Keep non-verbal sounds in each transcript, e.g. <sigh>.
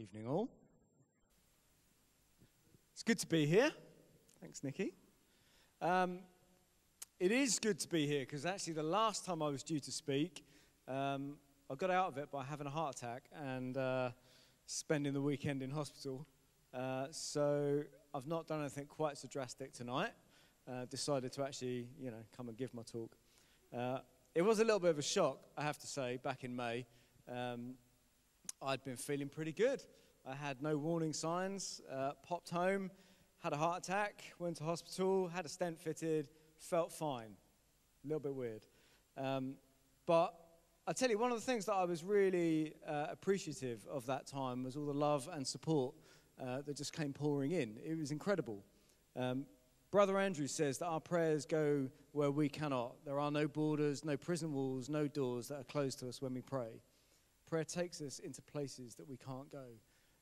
Evening, all. It's good to be here. Thanks, Nikki. Um, it is good to be here because actually, the last time I was due to speak, um, I got out of it by having a heart attack and uh, spending the weekend in hospital. Uh, so I've not done anything quite so drastic tonight. Uh, decided to actually, you know, come and give my talk. Uh, it was a little bit of a shock, I have to say, back in May. Um, I'd been feeling pretty good. I had no warning signs, uh, popped home, had a heart attack, went to hospital, had a stent fitted, felt fine. A little bit weird. Um, but I tell you, one of the things that I was really uh, appreciative of that time was all the love and support uh, that just came pouring in. It was incredible. Um, Brother Andrew says that our prayers go where we cannot. There are no borders, no prison walls, no doors that are closed to us when we pray. Prayer takes us into places that we can't go.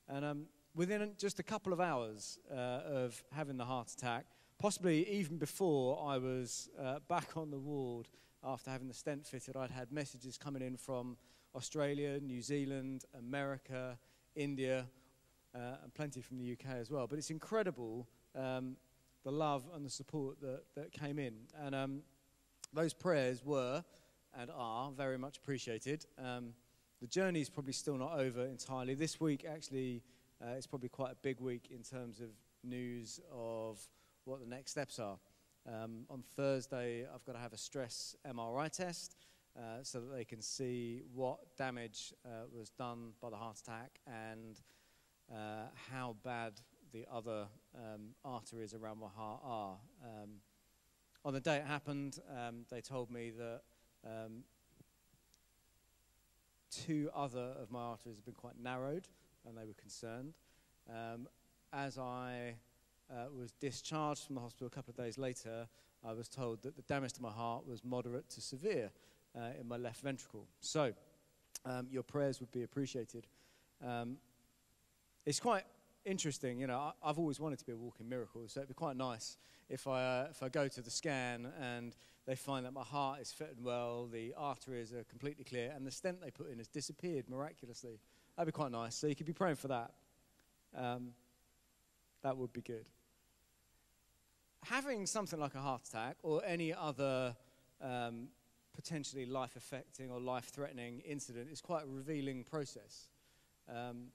And um, within just a couple of hours uh, of having the heart attack, possibly even before I was uh, back on the ward after having the stent fitted, I'd had messages coming in from Australia, New Zealand, America, India, uh, and plenty from the UK as well. But it's incredible um, the love and the support that, that came in. And um, those prayers were and are very much appreciated. Um, the journey is probably still not over entirely. This week, actually, uh, it's probably quite a big week in terms of news of what the next steps are. Um, on Thursday, I've got to have a stress MRI test uh, so that they can see what damage uh, was done by the heart attack and uh, how bad the other um, arteries around my heart are. Um, on the day it happened, um, they told me that um, two other of my arteries have been quite narrowed, and they were concerned. Um, as I uh, was discharged from the hospital a couple of days later, I was told that the damage to my heart was moderate to severe uh, in my left ventricle. So, um, your prayers would be appreciated. Um, it's quite interesting, you know. I, have always wanted to be a walking miracle, so it'd be quite nice if I uh, if I go to the scan and they find that my heart is fitting well, the arteries are completely clear, and the stent they put in has disappeared miraculously. That'd be quite nice. So you could be praying for that. Um, that would be good. Having something like a heart attack or any other um, potentially life affecting or life threatening incident is quite a revealing process. Um,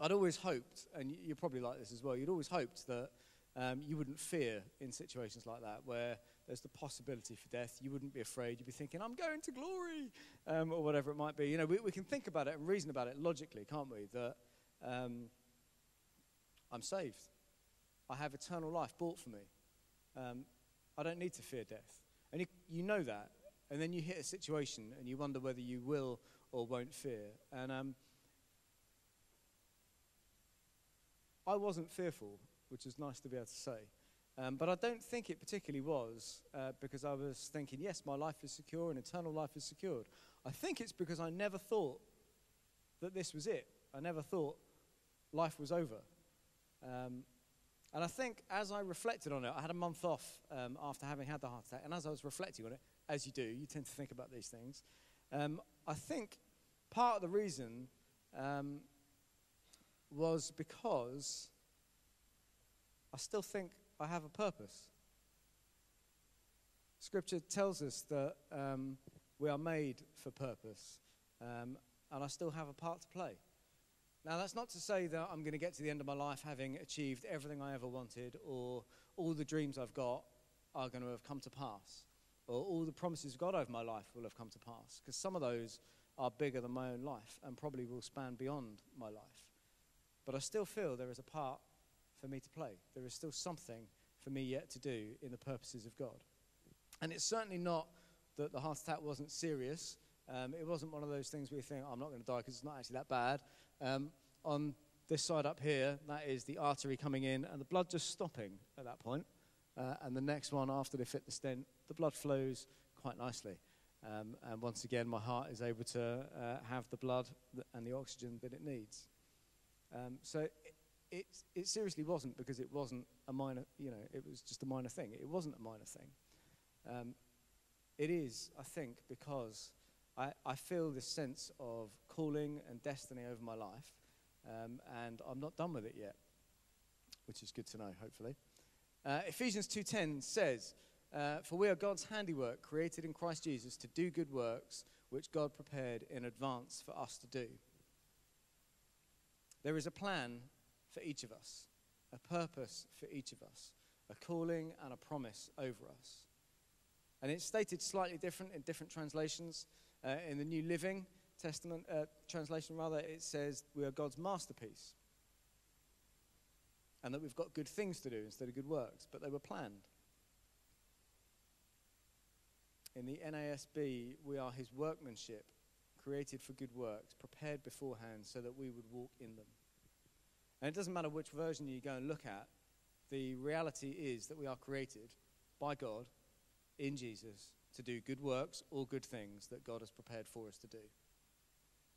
I'd always hoped, and you're probably like this as well, you'd always hoped that um, you wouldn't fear in situations like that where there's the possibility for death. You wouldn't be afraid. You'd be thinking, I'm going to glory, um, or whatever it might be. You know, we, we, can think about it and reason about it logically, can't we? That um, I'm saved. I have eternal life bought for me. Um, I don't need to fear death. And you, you, know that. And then you hit a situation and you wonder whether you will or won't fear. And um, I wasn't fearful which is nice to be able to say. Um, but I don't think it particularly was uh, because I was thinking, yes, my life is secure and eternal life is secured. I think it's because I never thought that this was it. I never thought life was over. Um, and I think as I reflected on it, I had a month off um, after having had the heart attack. And as I was reflecting on it, as you do, you tend to think about these things. Um, I think part of the reason um, was because I still think I have a purpose. Scripture tells us that um, we are made for purpose, um, and I still have a part to play. Now, that's not to say that I'm going to get to the end of my life having achieved everything I ever wanted, or all the dreams I've got are going to have come to pass, or all the promises God over my life will have come to pass, because some of those are bigger than my own life and probably will span beyond my life. But I still feel there is a part for me to play. There is still something for me yet to do in the purposes of God. And it's certainly not that the heart attack wasn't serious. Um, it wasn't one of those things where you think, oh, I'm not going to die because it's not actually that bad. Um, on this side up here, that is the artery coming in and the blood just stopping at that point. Uh, and the next one, after they fit the stent, the blood flows quite nicely. Um, and once again, my heart is able to uh, have the blood and the oxygen that it needs. Um, so it, it seriously wasn't because it wasn't a minor, you know, it was just a minor thing. It wasn't a minor thing. Um, it is, I think, because I, I feel this sense of calling and destiny over my life. Um, and I'm not done with it yet, which is good to know, hopefully. Uh, Ephesians 2:10 says, uh, "For we are God's handiwork, created in Christ Jesus to do good works, which God prepared in advance for us to do." There is a plan for each of us, a purpose for each of us, a calling and a promise over us. And it's stated slightly different in different translations. Uh, in the New Living Testament uh, translation, rather, it says we are God's masterpiece. And that we've got good things to do instead of good works, but they were planned. In the NASB, we are his workmanship, created for good works, prepared beforehand so that we would walk in them. And it doesn't matter which version you go and look at, the reality is that we are created by God in Jesus to do good works or good things that God has prepared for us to do.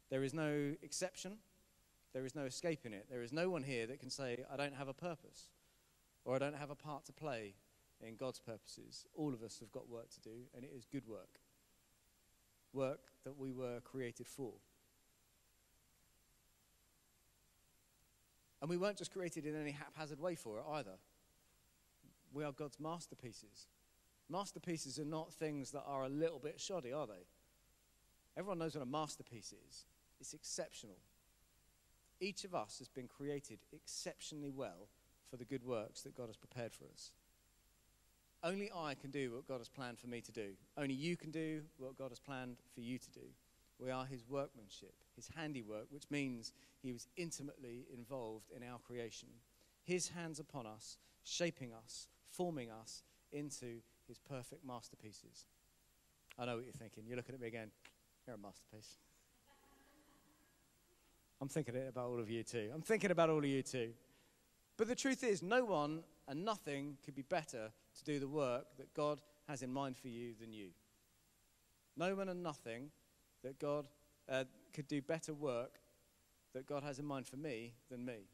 There is no exception. There is no escaping it. There is no one here that can say, I don't have a purpose or I don't have a part to play in God's purposes. All of us have got work to do, and it is good work. Work that we were created for. And we weren't just created in any haphazard way for it either. We are God's masterpieces. Masterpieces are not things that are a little bit shoddy, are they? Everyone knows what a masterpiece is. It's exceptional. Each of us has been created exceptionally well for the good works that God has prepared for us. Only I can do what God has planned for me to do. Only you can do what God has planned for you to do. We are his workmanship, his handiwork, which means he was intimately involved in our creation. His hands upon us, shaping us, forming us into his perfect masterpieces. I know what you're thinking. You're looking at me again. You're a masterpiece. I'm thinking about all of you too. I'm thinking about all of you too. But the truth is, no one and nothing could be better to do the work that God has in mind for you than you. No one and nothing that God uh, could do better work that God has in mind for me than me.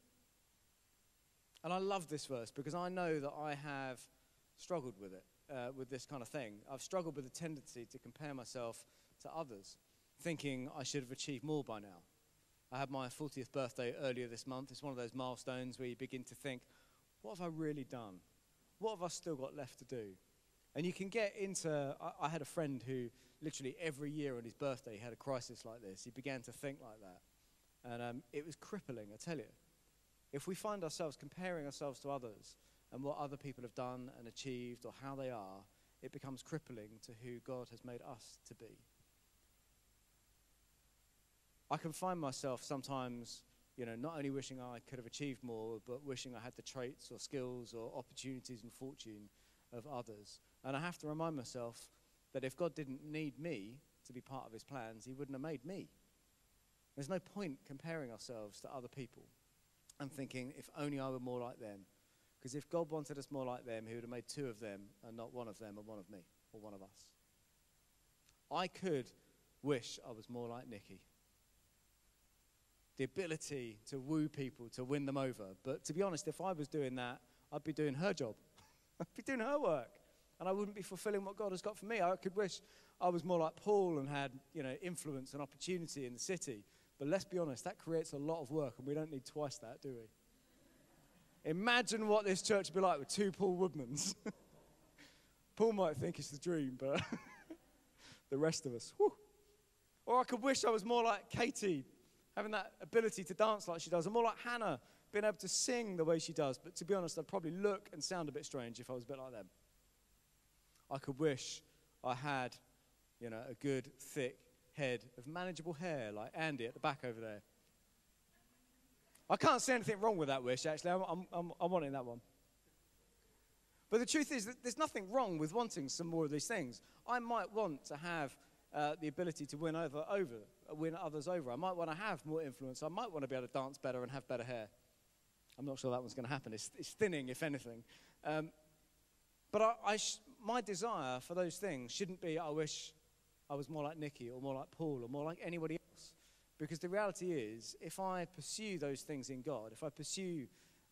And I love this verse because I know that I have struggled with it, uh, with this kind of thing. I've struggled with the tendency to compare myself to others, thinking I should have achieved more by now. I had my 40th birthday earlier this month. It's one of those milestones where you begin to think, what have I really done? What have I still got left to do? And you can get into. I, I had a friend who literally every year on his birthday had a crisis like this. He began to think like that. And um, it was crippling, I tell you. If we find ourselves comparing ourselves to others and what other people have done and achieved or how they are, it becomes crippling to who God has made us to be. I can find myself sometimes, you know, not only wishing I could have achieved more, but wishing I had the traits or skills or opportunities and fortune of others. And I have to remind myself that if God didn't need me to be part of his plans, he wouldn't have made me. There's no point comparing ourselves to other people and thinking, if only I were more like them. Because if God wanted us more like them, he would have made two of them and not one of them and one of me or one of us. I could wish I was more like Nikki the ability to woo people, to win them over. But to be honest, if I was doing that, I'd be doing her job. <laughs> I'd be doing her work. And I wouldn't be fulfilling what God has got for me. I could wish I was more like Paul and had, you know, influence and opportunity in the city. But let's be honest, that creates a lot of work, and we don't need twice that, do we? Imagine what this church would be like with two Paul Woodmans. <laughs> Paul might think it's the dream, but <laughs> the rest of us, whew. Or I could wish I was more like Katie, having that ability to dance like she does, or more like Hannah, being able to sing the way she does. But to be honest, I'd probably look and sound a bit strange if I was a bit like them. I could wish I had, you know, a good, thick head of manageable hair like Andy at the back over there. I can't see anything wrong with that wish, actually. I'm, I'm, I'm, I'm wanting that one. But the truth is that there's nothing wrong with wanting some more of these things. I might want to have uh, the ability to win over, over, win others over. I might want to have more influence. I might want to be able to dance better and have better hair. I'm not sure that one's going to happen. It's, it's, thinning, if anything. Um, but I, I sh- my desire for those things shouldn't be, I wish I was more like Nikki or more like Paul or more like anybody else. Because the reality is, if I pursue those things in God, if I pursue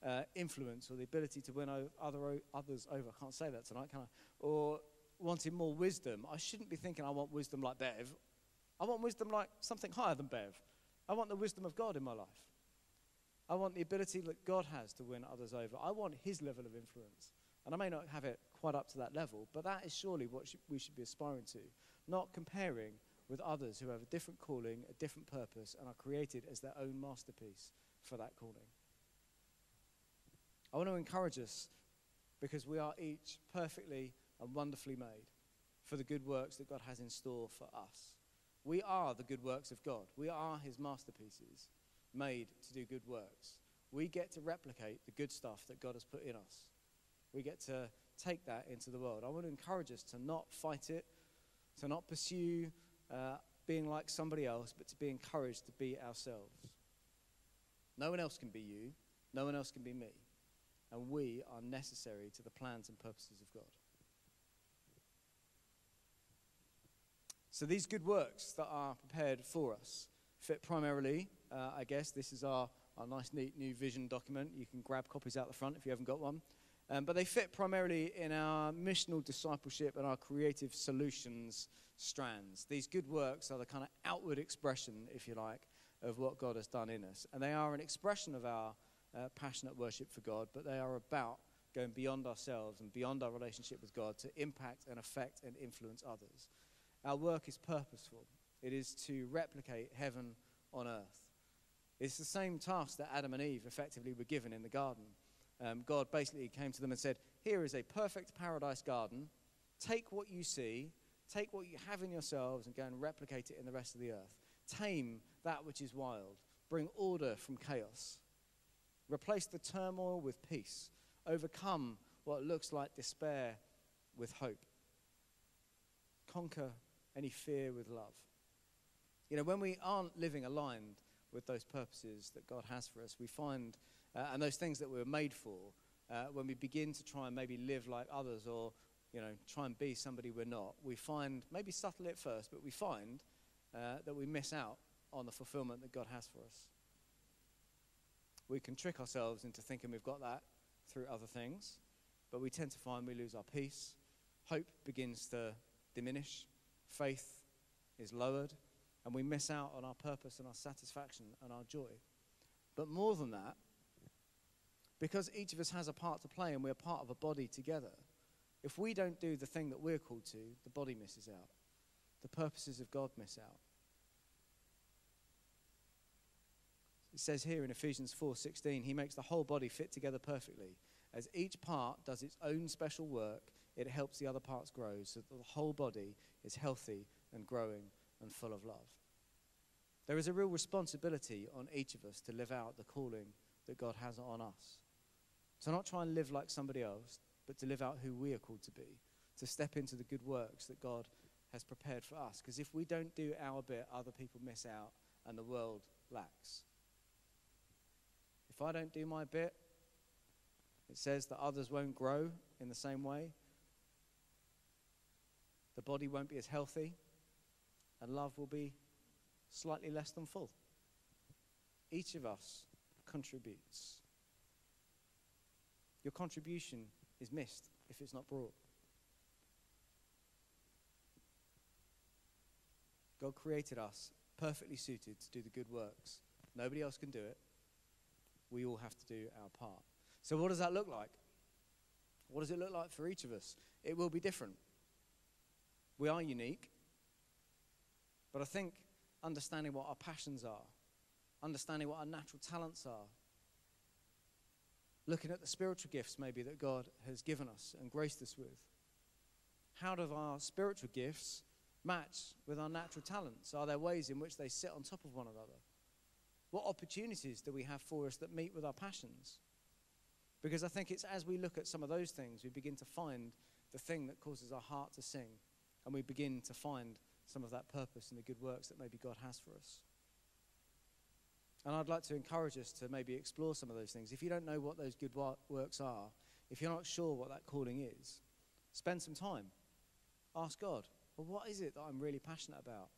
uh, influence or the ability to win o- other o- others over, I can't say that tonight, can I? Or wanting more wisdom, I shouldn't be thinking I want wisdom like Bev. I want wisdom like something higher than Bev. I want the wisdom of God in my life. I want the ability that God has to win others over. I want his level of influence. And I may not have it quite up to that level, but that is surely what we should be aspiring to. Not comparing with others who have a different calling, a different purpose, and are created as their own masterpiece for that calling. I want to encourage us because we are each perfectly and wonderfully made for the good works that God has in store for us. We are the good works of God. We are his masterpieces made to do good works. We get to replicate the good stuff that God has put in us. We get to take that into the world. I want to encourage us to not fight it, to not pursue uh, being like somebody else, but to be encouraged to be ourselves. No one else can be you, no one else can be me. And we are necessary to the plans and purposes of God. So these good works that are prepared for us fit primarily, uh, I guess, this is our, our nice, neat new vision document. You can grab copies out the front if you haven't got one. Um, but they fit primarily in our missional discipleship and our creative solutions strands. These good works are the kind of outward expression, if you like, of what God has done in us. And they are an expression of our uh, passionate worship for God, but they are about going beyond ourselves and beyond our relationship with God to impact and affect and influence others. Our work is purposeful, it is to replicate heaven on earth. It's the same task that Adam and Eve effectively were given in the garden. Um, God basically came to them and said, Here is a perfect paradise garden. Take what you see, take what you have in yourselves, and go and replicate it in the rest of the earth. Tame that which is wild. Bring order from chaos. Replace the turmoil with peace. Overcome what looks like despair with hope. Conquer any fear with love. You know, when we aren't living aligned with those purposes that God has for us, we find, uh, and those things that we were made for, uh, when we begin to try and maybe live like others or, you know, try and be somebody we're not, we find, maybe subtly at first, but we find uh, that we miss out on the fulfillment that God has for us. We can trick ourselves into thinking we've got that through other things, but we tend to find we lose our peace. Hope begins to diminish, faith is lowered, and we miss out on our purpose and our satisfaction and our joy. But more than that, because each of us has a part to play and we're part of a body together, if we don't do the thing that we're called to, the body misses out. The purposes of God miss out. It says here in Ephesians 4:16, he makes the whole body fit together perfectly. As each part does its own special work, it helps the other parts grow so that the whole body is healthy and growing and full of love. There is a real responsibility on each of us to live out the calling that God has on us. To not try and live like somebody else, but to live out who we are called to be, to step into the good works that God has prepared for us. Because if we don't do our bit, other people miss out and the world lacks. If I don't do my bit, it says that others won't grow in the same way. The body won't be as healthy, and love will be slightly less than full. Each of us contributes. Your contribution is missed if it's not brought. God created us perfectly suited to do the good works. Nobody else can do it we all have to do our part. So, what does that look like? What does it look like for each of us? It will be different. We are unique, but I think understanding what our passions are, understanding what our natural talents are, looking at the spiritual gifts maybe that God has given us and graced us with. How do our spiritual gifts match with our natural talents? Are there ways in which they sit on top of one another? What opportunities do we have for us that meet with our passions? Because I think it's as we look at some of those things, we begin to find the thing that causes our heart to sing, and we begin to find some of that purpose and the good works that maybe God has for us. And I'd like to encourage us to maybe explore some of those things. If you don't know what those good works are, if you're not sure what that calling is, spend some time. Ask God, well, what is it that I'm really passionate about?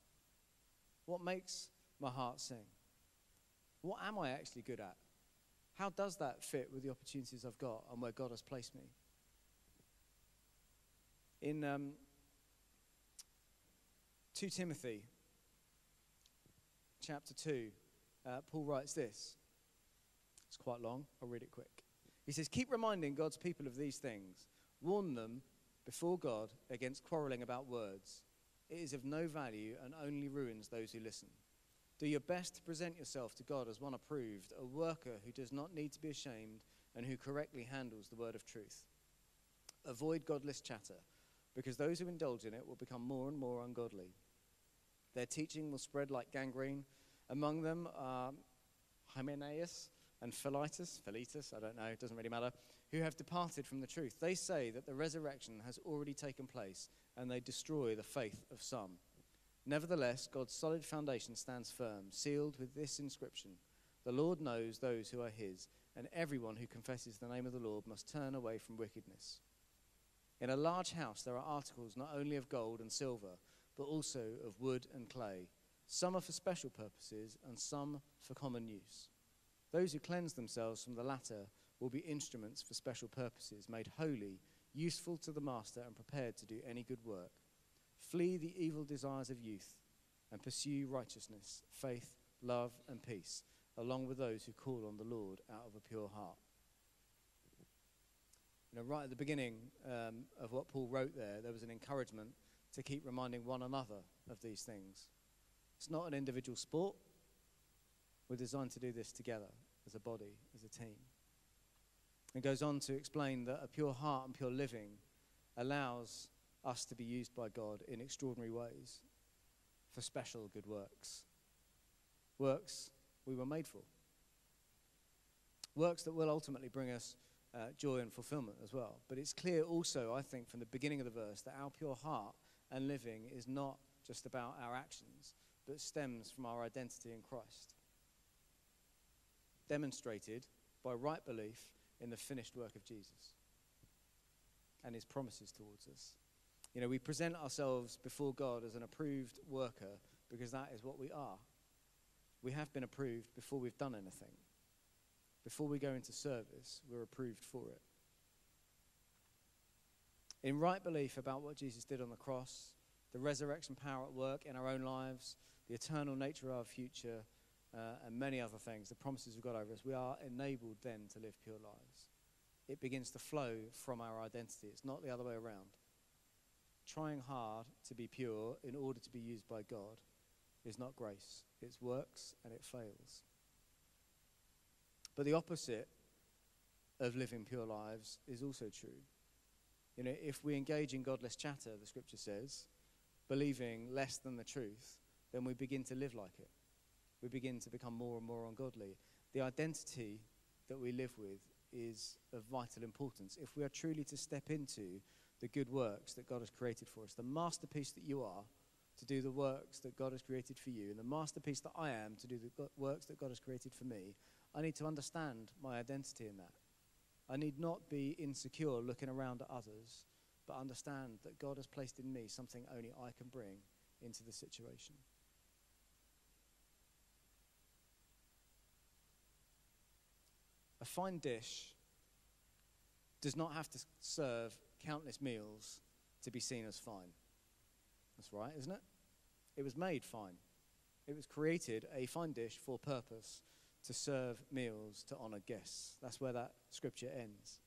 What makes my heart sing? What am I actually good at? How does that fit with the opportunities I've got and where God has placed me? In um, 2 Timothy chapter 2, uh, Paul writes this It's quite long. I'll read it quick. He says, Keep reminding God's people of these things. Warn them before God against quarreling about words. It is of no value and only ruins those who listen. Do your best to present yourself to God as one approved, a worker who does not need to be ashamed and who correctly handles the word of truth. Avoid godless chatter, because those who indulge in it will become more and more ungodly. Their teaching will spread like gangrene. Among them are Hymenaeus and Philetus, Philetus, I don't know, it doesn't really matter, who have departed from the truth. They say that the resurrection has already taken place, and they destroy the faith of some. Nevertheless, God's solid foundation stands firm, sealed with this inscription The Lord knows those who are his, and everyone who confesses the name of the Lord must turn away from wickedness. In a large house, there are articles not only of gold and silver, but also of wood and clay. Some are for special purposes, and some for common use. Those who cleanse themselves from the latter will be instruments for special purposes, made holy, useful to the master, and prepared to do any good work. Flee the evil desires of youth and pursue righteousness, faith, love, and peace, along with those who call on the Lord out of a pure heart. You know, right at the beginning um, of what Paul wrote there, there was an encouragement to keep reminding one another of these things. It's not an individual sport. We're designed to do this together as a body, as a team. It goes on to explain that a pure heart and pure living allows us to be used by God in extraordinary ways for special good works. Works we were made for. Works that will ultimately bring us uh, joy and fulfillment as well. But it's clear also, I think, from the beginning of the verse, that our pure heart and living is not just about our actions, but stems from our identity in Christ. Demonstrated by right belief in the finished work of Jesus and his promises towards us. You know, we present ourselves before God as an approved worker because that is what we are. We have been approved before we've done anything. Before we go into service, we're approved for it. In right belief about what Jesus did on the cross, the resurrection power at work in our own lives, the eternal nature of our future, uh, and many other things, the promises of God over us, we are enabled then to live pure lives. It begins to flow from our identity. It's not the other way around. Trying hard to be pure in order to be used by God is not grace. It's works and it fails. But the opposite of living pure lives is also true. You know, if we engage in godless chatter, the scripture says, believing less than the truth, then we begin to live like it. We begin to become more and more ungodly. The identity that we live with is of vital importance. If we are truly to step into the good works that God has created for us, the masterpiece that you are to do the works that God has created for you, and the masterpiece that I am to do the works that God has created for me, I need to understand my identity in that. I need not be insecure looking around at others, but understand that God has placed in me something only I can bring into the situation. A fine dish does not have to serve countless meals to be seen as fine. That's right, isn't it? It was made fine. It was created a fine dish for purpose to serve meals to honor guests. That's where that scripture ends.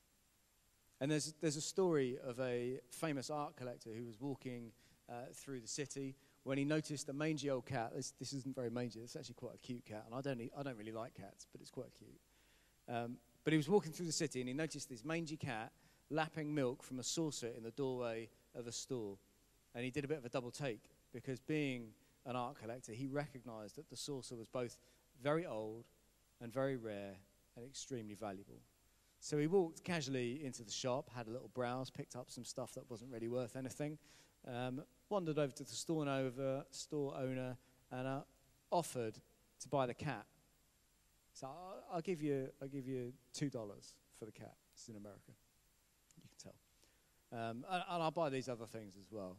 And there's, there's a story of a famous art collector who was walking uh, through the city when he noticed a mangy old cat. This, this isn't very mangy, it's actually quite a cute cat. And I don't, I don't really like cats, but it's quite cute. Um, but he was walking through the city and he noticed this mangy cat lapping milk from a saucer in the doorway of a store. And he did a bit of a double take because, being an art collector, he recognized that the saucer was both very old and very rare and extremely valuable. So he walked casually into the shop, had a little browse, picked up some stuff that wasn't really worth anything, um, wandered over to the store owner, store owner and uh, offered to buy the cat. So I'll, I'll, give you, I'll give you two dollars for the cat. It's in America, you can tell. Um, and, and, I'll buy these other things as well.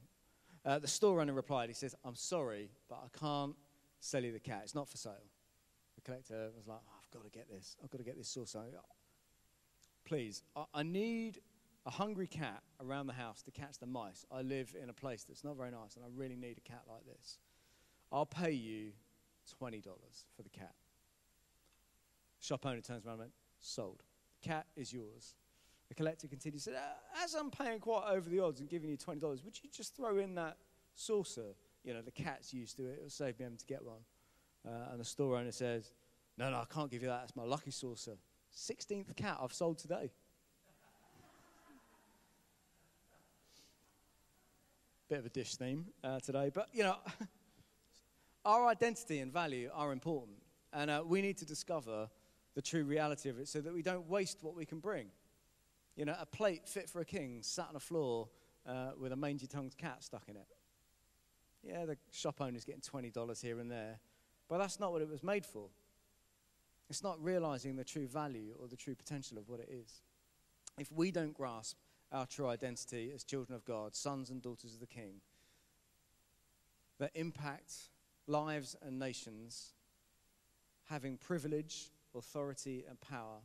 Uh, the store owner replied. He says, "I'm sorry, but I can't sell you the cat. It's not for sale." The collector was like, oh, "I've got to get this. I've got to get this sauce." please, I, I need a hungry cat around the house to catch the mice. I live in a place that's not very nice, and I really need a cat like this. I'll pay you $20 for the cat. Shop owner turns around and went, Sold. Cat is yours. The collector continued, said, "Uh, As I'm paying quite over the odds and giving you $20, would you just throw in that saucer? You know, the cat's used to it. It'll save me having to get one. Uh, and the store owner says, No, no, I can't give you that. That's my lucky saucer. 16th cat I've sold today. <laughs> Bit of a dish theme uh, today. But, you know, <laughs> our identity and value are important. And uh, we need to discover the true reality of it so that we don't waste what we can bring. You know, a plate fit for a king sat on a floor uh, with a mangy tongued cat stuck in it. Yeah, the shop owner's getting $20 here and there, but that's not what it was made for. It's not realizing the true value or the true potential of what it is. If we don't grasp our true identity as children of God, sons and daughters of the King, that impact lives and nations, having privilege, authority, and power,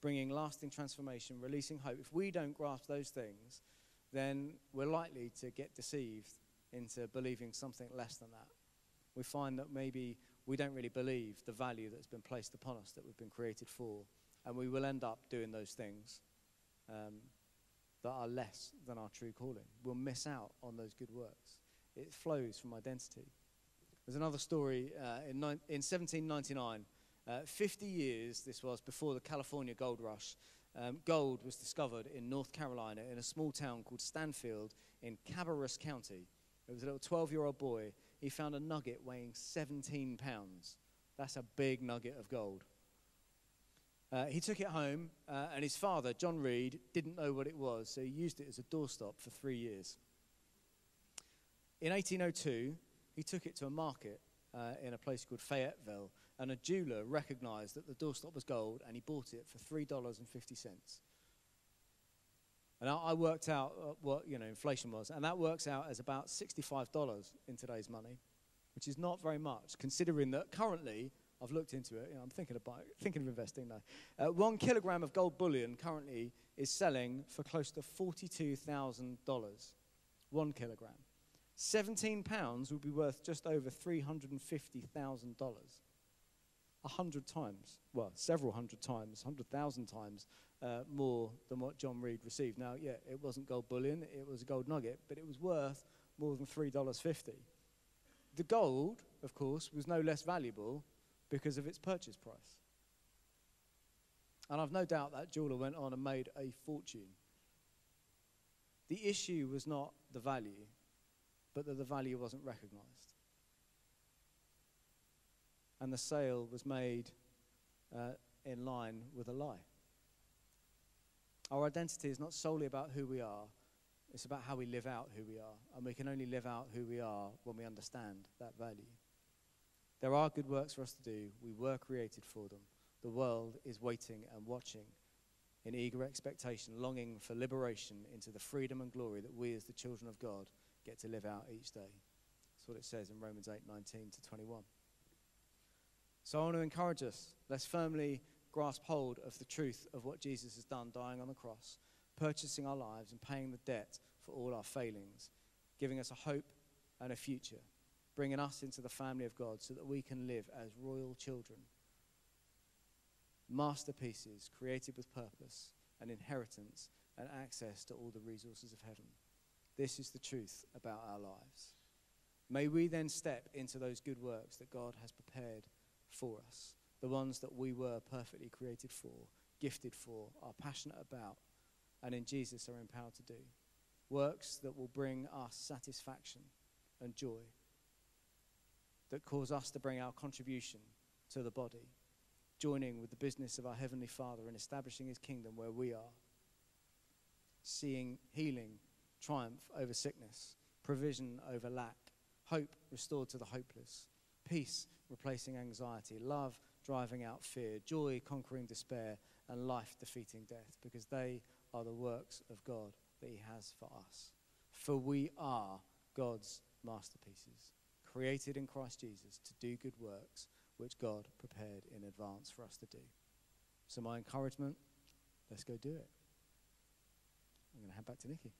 bringing lasting transformation, releasing hope. If we don't grasp those things, then we're likely to get deceived into believing something less than that. We find that maybe we don't really believe the value that's been placed upon us that we've been created for, and we will end up doing those things. Um, that are less than our true calling. We'll miss out on those good works. It flows from identity. There's another story uh, in, ni- in 1799, uh, 50 years this was before the California gold rush. Um, gold was discovered in North Carolina in a small town called Stanfield in Cabarrus County. It was a little 12 year old boy. He found a nugget weighing 17 pounds. That's a big nugget of gold. Uh, he took it home, uh, and his father, John Reed, didn't know what it was, so he used it as a doorstop for three years. In 1802, he took it to a market uh, in a place called Fayetteville, and a jeweler recognized that the doorstop was gold, and he bought it for $3.50. And I, I worked out uh, what you know inflation was, and that works out as about $65 in today's money, which is not very much, considering that currently I've looked into it. You know, I'm thinking about thinking of investing now. Uh, one kilogram of gold bullion currently is selling for close to forty-two thousand dollars. One kilogram. Seventeen pounds would be worth just over three hundred and fifty thousand dollars. A hundred times, well, several hundred times, hundred thousand times uh, more than what John Reed received. Now, yeah, it wasn't gold bullion; it was a gold nugget, but it was worth more than three dollars fifty. The gold, of course, was no less valuable because of its purchase price. And I've no doubt that jeweler went on and made a fortune. The issue was not the value, but that the value wasn't recognized. And the sale was made uh, in line with a lie. Our identity is not solely about who we are, it's about how we live out who we are. And we can only live out who we are when we understand that value. There are good works for us to do. We were created for them. The world is waiting and watching in eager expectation, longing for liberation into the freedom and glory that we, as the children of God, get to live out each day. That's what it says in Romans 8 19 to 21. So I want to encourage us. Let's firmly grasp hold of the truth of what Jesus has done, dying on the cross, purchasing our lives, and paying the debt for all our failings, giving us a hope and a future bringing us into the family of God so that we can live as royal children, masterpieces created with purpose and inheritance and access to all the resources of heaven. This is the truth about our lives. May we then step into those good works that God has prepared for us, the ones that we were perfectly created for, gifted for, are passionate about, and in Jesus are empowered to do. Works that will bring us satisfaction and joy that cause us to bring our contribution to the body, joining with the business of our Heavenly Father in establishing His kingdom where we are, seeing healing triumph over sickness, provision over lack, hope restored to the hopeless, peace replacing anxiety, love driving out fear, joy conquering despair, and life defeating death, because they are the works of God that He has for us. For we are God's masterpieces created in Christ Jesus to do good works which God prepared in advance for us to do. So, my encouragement let's go do it. I'm going to hand back to Nikki.